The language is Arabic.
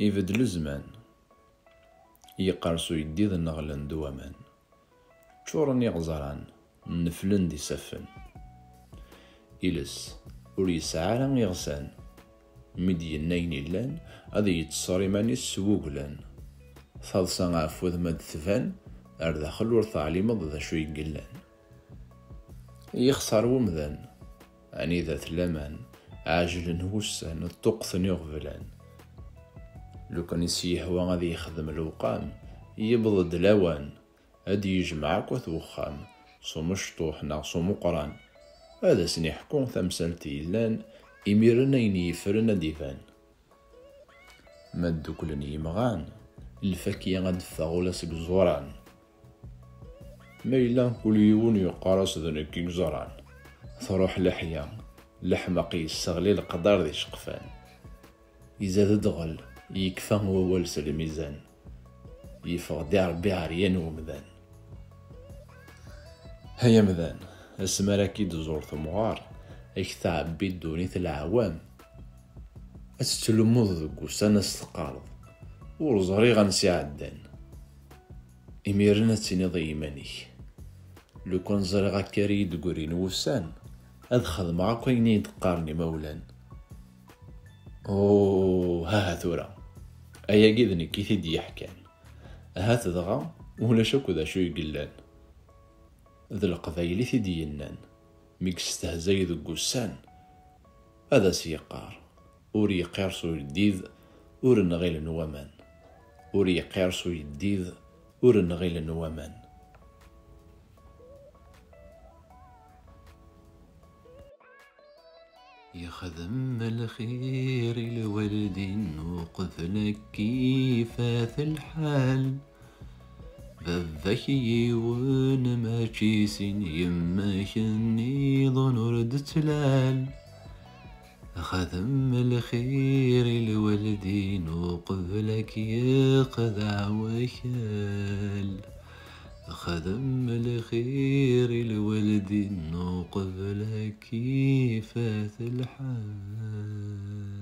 يبدل الزمان يقرسو يديد النغلن دوامان. تشورن يغزران نفلن دي سفن. إلس ور يسعى يغسان. مدي النين اللان هذا يتصري ماني السووغلان ثالثا غاف وذمد ثفان ار داخل ور تعليم ذا شو يقلان يخسر ومذان. أني ذات لمان عاجل وسان الطقثن يغفلان. لو كان يسيهوا غادي يخدم الوقام يبضد لوان. هادي يجمعك وثوخام سو مشطوح نا سو مقران هذا سني حكون ثمسالتي لأن إميرنا ينيفرنا ديفان. ما دوكلن يمغان الفاكية غاد فاغولا سك زوران ما إلا كل يون يقارس ذنكي زوران تروح لحيا. لحمق يستغلي القدر دي شقفان. يزاد دغل يكفى هو الميزان يفغدي ربي عريان ومذان هيا مذان اسما راكي دزور ثمغار اك تعبي الدونيت العوام استلموض ذك وسانا استقارض ور زري غنسي عدان. إميرنا تينيض يمانيك لو كان زري غاكاري دقورين وسان هاد خدمة كاين يدقارني مولان. أو ها ها ثورة. أيا قيدني كي تيدي يحكان هات دغا ولا شكو ذا شو يقلان ذا القبايل تيدي ينان ميك استهزاي ذو قسان. هذا سيقار. ور يقيرسو يديد ور نغيل نوامان ور يقيرسو يديد ور نغيل نوامان يخدم الخير لولد وقفلك كيفاث الحال. بذكي ما سين يما شني ظنور تلال خدم الخير لولدين وقبلك يقذع وشال خدم الخير لولدين وقبلك كيفات الحال.